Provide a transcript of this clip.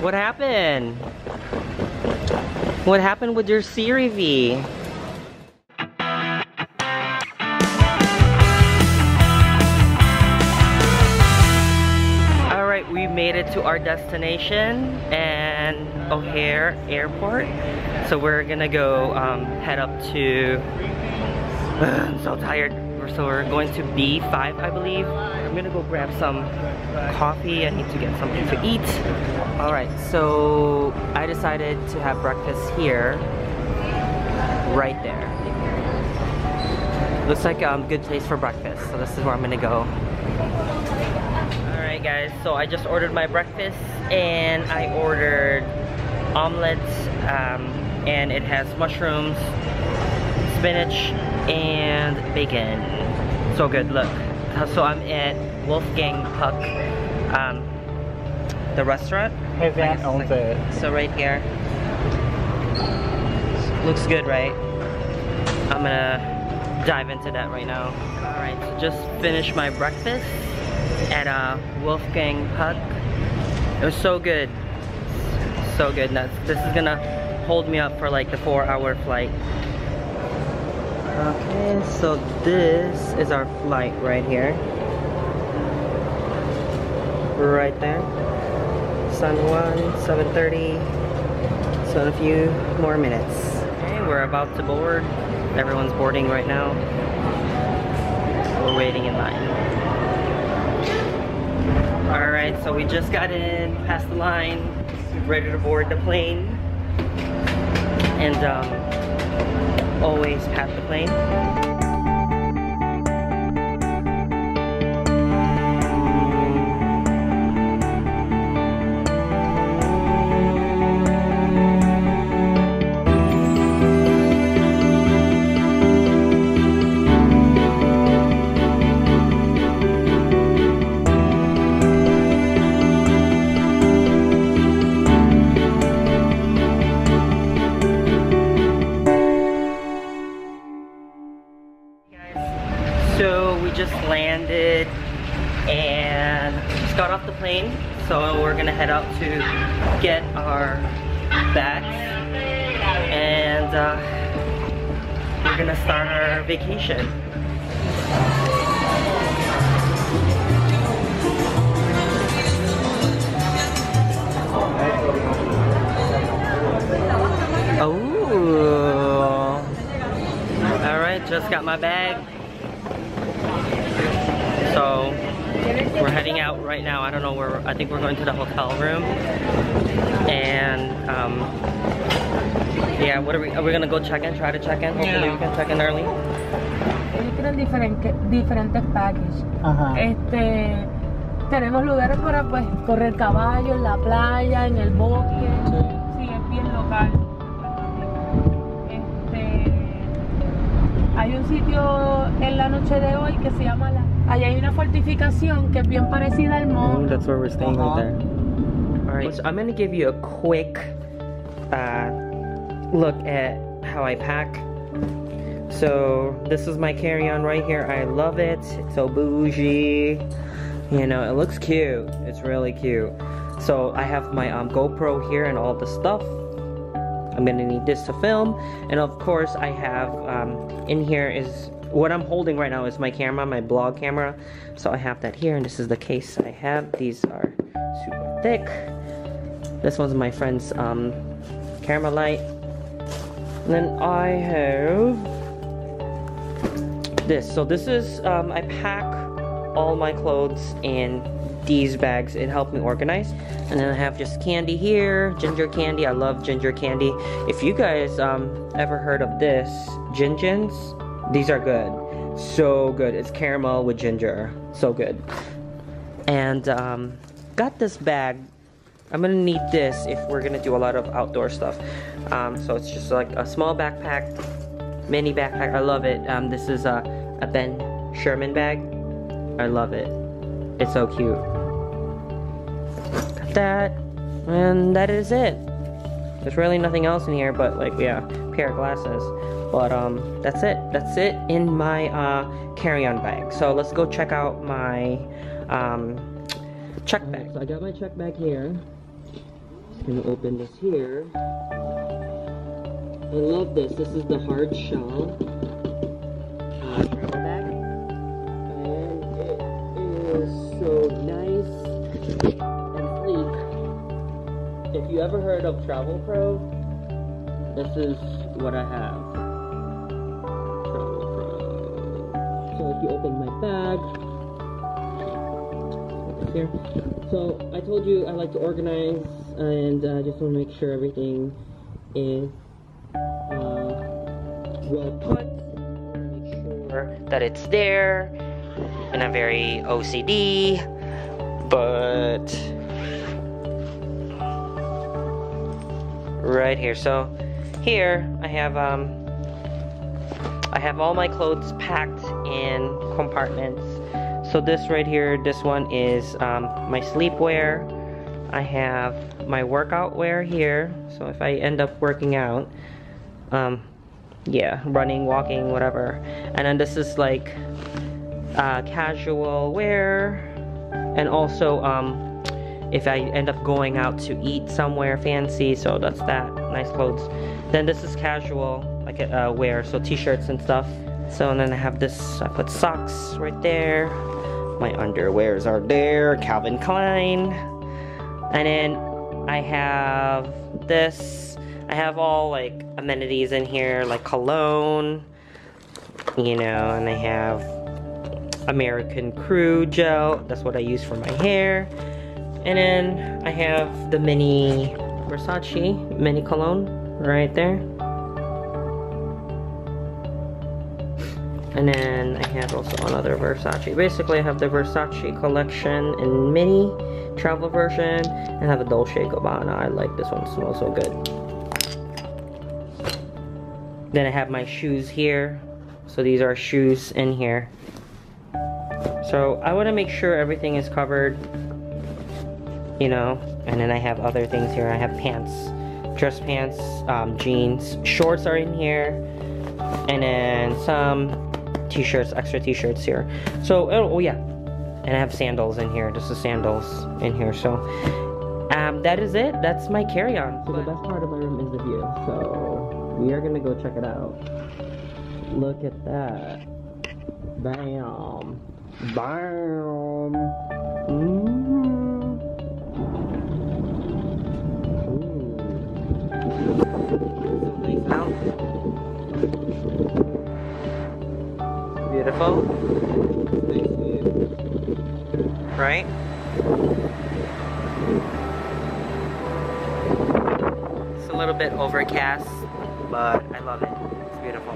What happened? What happened with your Siri V? Alright, we made it to our destination and O'Hare Airport. So we're gonna go um, head up to... I'm so tired. So we're going to B5, I believe. I'm gonna go grab some coffee. I need to get something to eat. Alright, so I decided to have breakfast here. Right there. Looks like a um, good place for breakfast. So this is where I'm gonna go. Alright guys, so I just ordered my breakfast and I ordered omelets um, and it has mushrooms, spinach, and bacon. So good, look. So I'm at Wolfgang Puck, um, the restaurant. Hey, that owns it. So right here. Looks good, right? I'm gonna dive into that right now. Alright, so just finished my breakfast at uh, Wolfgang Puck. It was so good. So good. Now, this is gonna hold me up for like the four hour flight. Okay, so this is our flight right here. Right there. Sun 1, 7.30. So in a few more minutes. Okay, we're about to board. Everyone's boarding right now. We're waiting in line. Alright, so we just got in, past the line, ready to board the plane. And um, always pass the plane. Landed and just got off the plane. So we're gonna head out to get our bags and uh, we're gonna start our vacation. Oh. All right, just got my bag. So we're heading out right now. I don't know where. I think we're going to the hotel room. And um, yeah, what are we? Are we gonna go check in? Try to check in. Hopefully Yeah. we can check in early. Ellos tienen diferente- diferentes packages. Ajá. Este, tenemos lugares para pues correr caballo en la playa, en el bosque. Sí, es bien local. Este, hay un sitio en la noche de hoy que se llama la. Allá hay una fortificación que es bien parecida al Ooh, monte. that's where we're staying Uh-huh. right there. All right, so I'm gonna give you a quick uh, look at how I pack. So this is my carry-on right here. I love it. It's so bougie. You know, it looks cute. It's really cute. So I have my um, GoPro here and all the stuff. I'm gonna need this to film, and of course I have um, in here is what I'm holding right now is my camera, my blog camera. So I have that here, and this is the case I have. These are super thick. This one's my friend's um, camera light. And then I have this. So this is um, I pack all my clothes in these bags. It helped me organize. And then I have just candy here, ginger candy. I love ginger candy. If you guys um, ever heard of this, Gin Gins, these are good. So good. It's caramel with ginger. So good. And um, got this bag. I'm gonna need this if we're gonna do a lot of outdoor stuff. Um, so it's just like a small backpack, mini backpack. I love it. Um, this is a, a Ben Sherman bag. I love it. It's so cute. Got that, and that is it. There's really nothing else in here but like yeah, pair of glasses. But um, that's it. That's it in my uh, carry-on bag. So let's go check out my um, check bag. So I got my check bag here. Just gonna open this here. I love this. This is the hard shell travel bag. And it is so nice and sleek. If you ever heard of Travelpro, this is what I have. So if you open my bag, here. So I told you I like to organize and I uh, just want to make sure everything is uh, well put. Make sure that it's there. And I'm very OCD, but right here. So here I have um I have all my clothes packed in compartments so this right here, this one is um, my sleepwear. I have my workout wear here. So if I end up working out, um, yeah, running, walking, whatever. And then this is like uh, casual wear. And also, um, if I end up going out to eat somewhere fancy, so that's that, nice clothes. Then this is casual, like uh, wear, so t-shirts and stuff. So and then I have this, I put socks right there. My underwears are there, Calvin Klein. And then I have this. I have all like amenities in here, like cologne, you know, and I have American Crew gel. That's what I use for my hair. And then I have the mini Versace mini cologne right there. And then I have also another Versace. Basically, I have the Versace collection in mini travel version and have a Dolce Gabbana. I like this one, smells so good. Then I have my shoes here. So these are shoes in here. So I want to make sure everything is covered, you know. And then I have other things here. I have pants, dress pants, um, jeans, shorts are in here, and then some t-shirts, extra t-shirts here. So, oh, oh, yeah. And I have sandals in here. Just the sandals in here. So, um, that is it. That's my carry-on. So the best part of my room is the view. So, we are gonna go check it out. Look at that. Bam. Bam. Mm -hmm. Beautiful. Right? It's a little bit overcast, but I love it. It's beautiful.